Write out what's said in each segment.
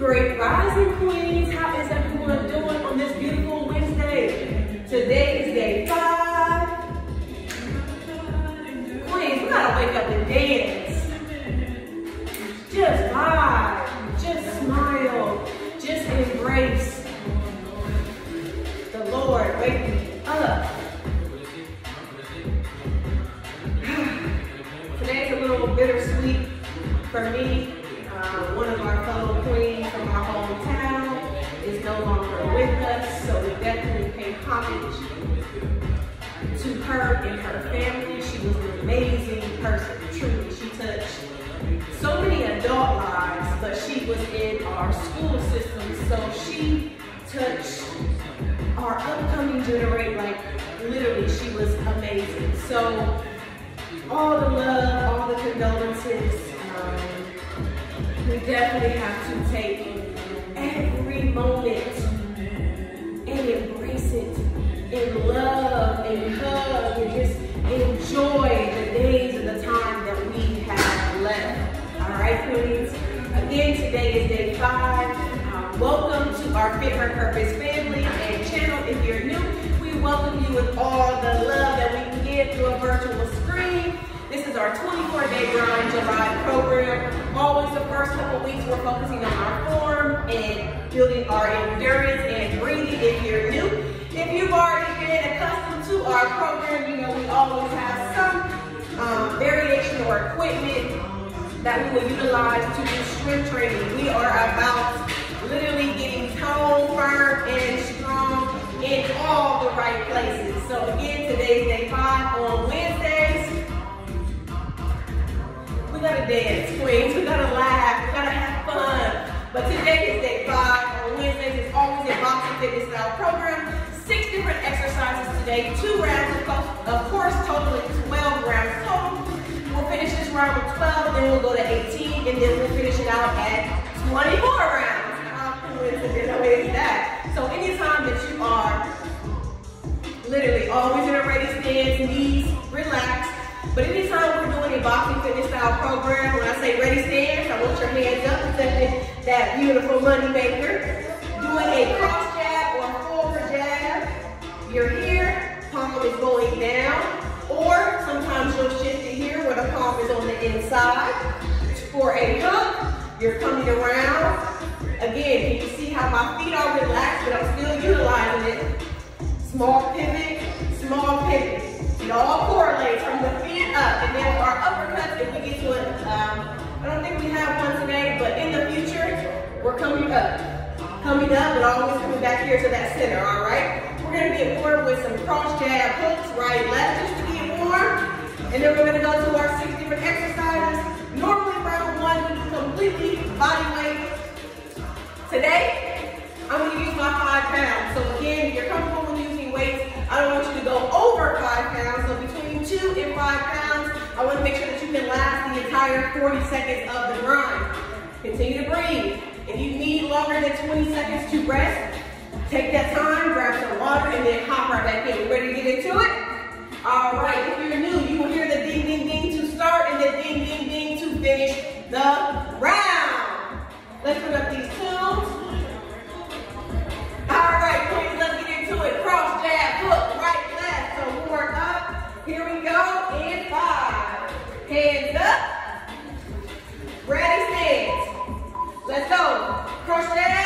Great rising queens. How is everyone doing on this beautiful Wednesday? Today is day five. Queens, we gotta wake up and dance. Just vibe, just smile, just embrace the Lord. Wake me up. Today's a little bittersweet for me. Uh, one of our fellow queens from our hometown is no longer with us, so we definitely pay homage to her and her family. She was an amazing person, truly. She touched so many adult lives, but she was in our school system, so she touched our upcoming generation, like literally, she was amazing. So all the love, all the condolences. Um, we definitely have to take every moment and embrace it in love and hug and just enjoy the days and the time that we have left. All right, queens. Again, today is day five. Um, welcome to our Fit Her Purpose family and channel. If you're new, we welcome you with all the love that we can give through a virtual screen. This is our 24-day grind July program. Always the first couple weeks we're focusing on our form and building our endurance and breathing if you're new. If you've already been accustomed to our program, you know we always have some um, variation or equipment that we will utilize to do strength training. We are about literally getting tone, firm, and strong in all the right places. So again, today's day five on Wednesdays. We gotta dance, queens. We gotta laugh. We gotta have fun. But today is day five. On Wednesdays, it's always a boxing fitness style program. Six different exercises today. Two rounds, of course, of course totaling 12 rounds total. We'll finish this round with 12, then we'll go to 18, and then we'll finish it out at 24 rounds. How coincidental is that? So anytime that you are literally always in a ready stance, knees relaxed, but anytime we're doing a boxing fitness style program, when I say ready stance, I want your hands up, accepting that beautiful money maker. Doing a cross jab or forward jab. You're here, palm is going down, or sometimes you'll shift it here where the palm is on the inside. For a hook, you're coming around. Again, can you see how my feet are relaxed, but I'm still utilizing it? Small pivot, here to that center, all right? We're gonna get warm with some cross jab hooks, right, left, just to get warm. And then we're gonna go to our six different exercises. Normally round one, we do completely body weight. Today, I'm gonna use my five pounds. So again, if you're comfortable with using weights, I don't want you to go over five pounds. So between two and five pounds, I wanna make sure that you can last the entire 40 seconds of the grind. Continue to breathe. If you need longer than 20 seconds to rest, take that time, grab some water, and then hop right back in. Ready to get into it? All right, if you're new, you will hear the ding, ding, ding to start and the ding, ding, ding to finish the round. Let's put up these tunes. All right, queens, let's get into it. Cross, jab, hook, right, left. So work up. Here we go. In five. Hands up. Ready, stance. Let's go. Cross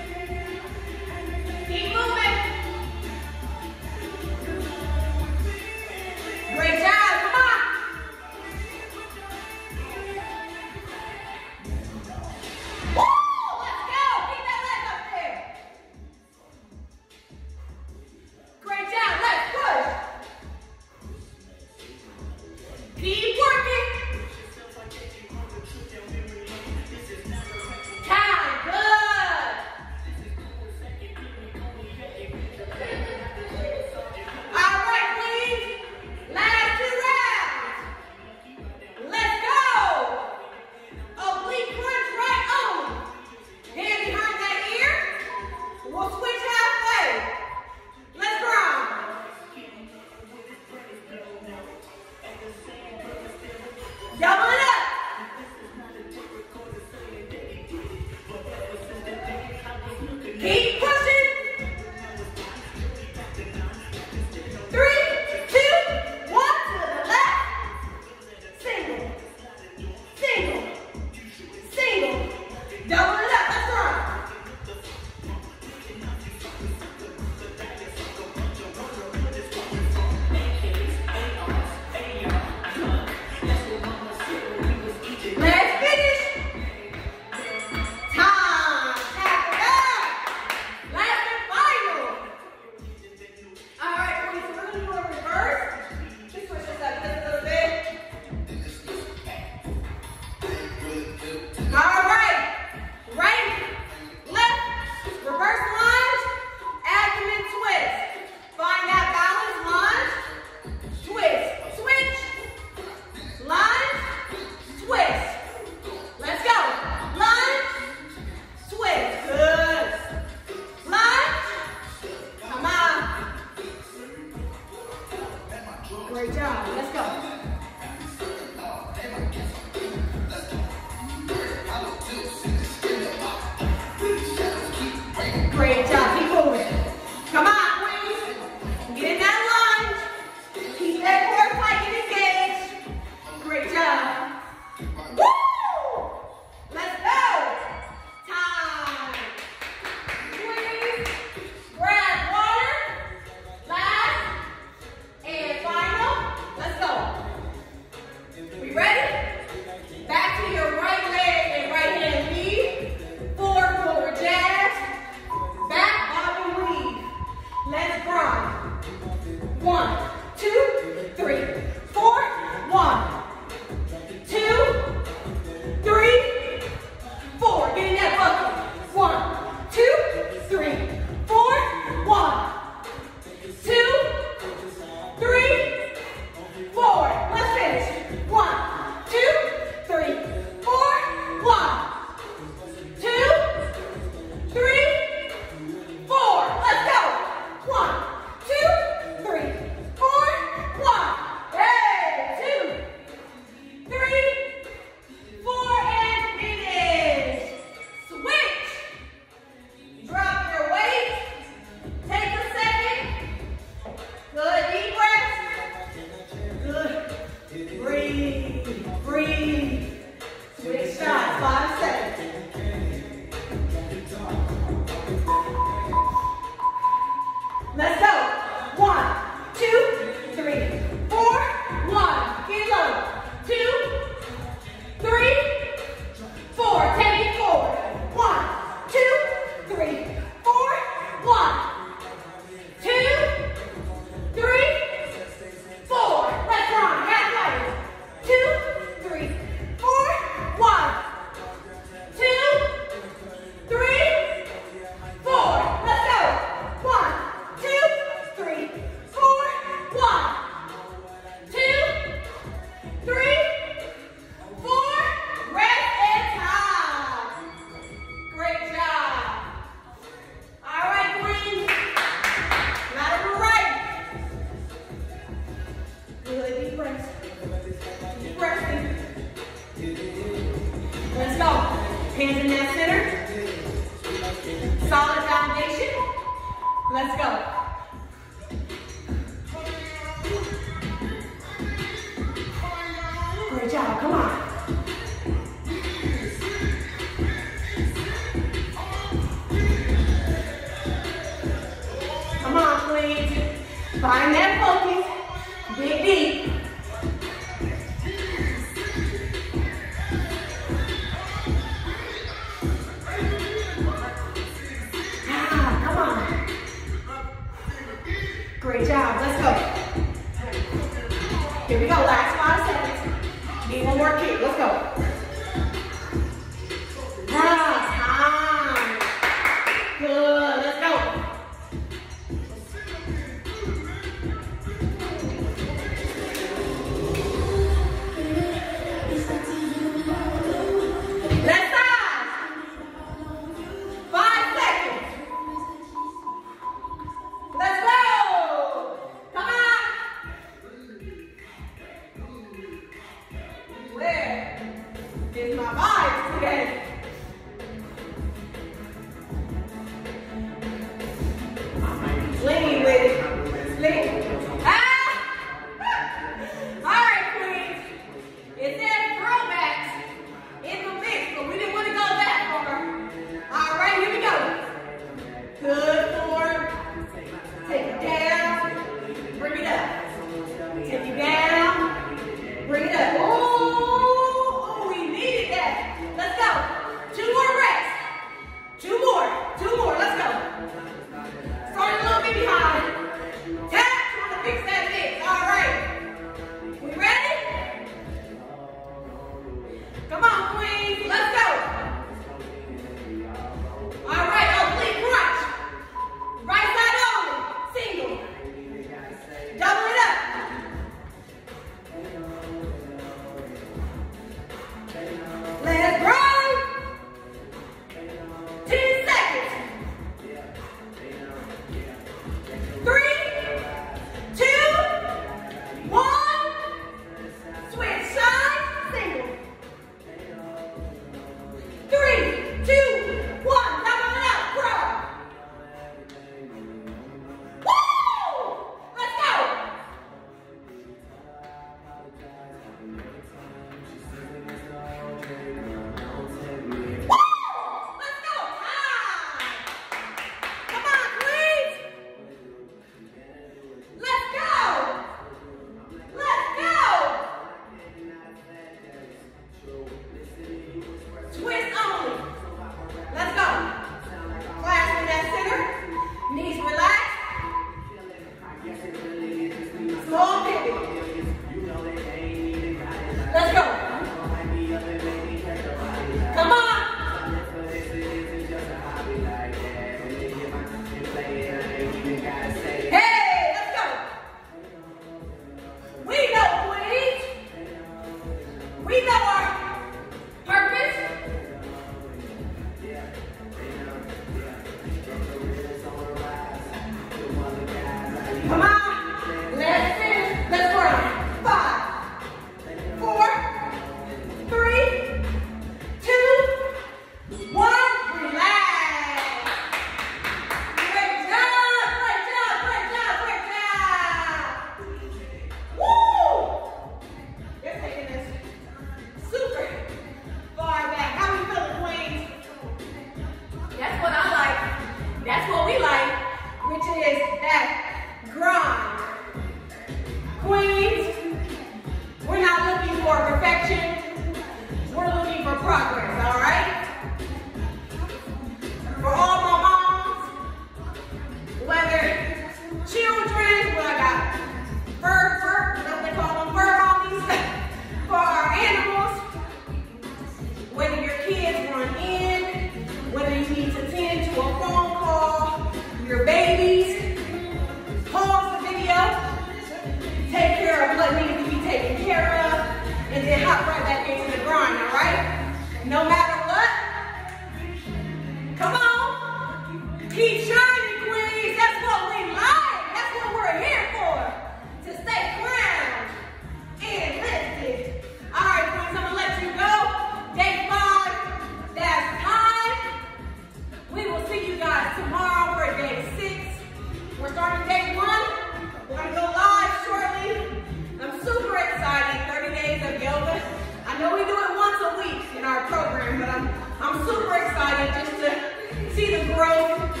growth,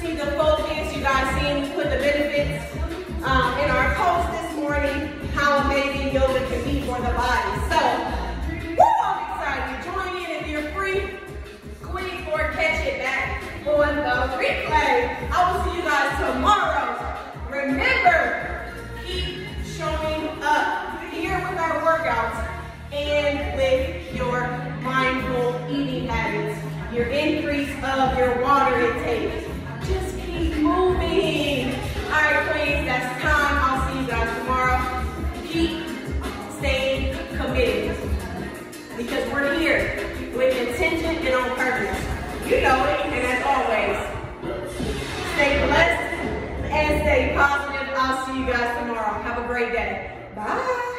see the focus. You guys seeing we put the benefits um, in our post this morning. How amazing yoga can be for the body. So, woo, I'm excited. Join in if you're free. Queen or catch it back on the replay. I will see you guys tomorrow. Remember, keep showing up here with our workouts and with your mindful eating habits, your increase of your water intake. Just keep moving. All right, queens, that's time. I'll see you guys tomorrow. Keep staying committed because we're here with intention and on purpose. You know it, and as always, stay blessed and stay positive. I'll see you guys tomorrow. Have a great day. Bye.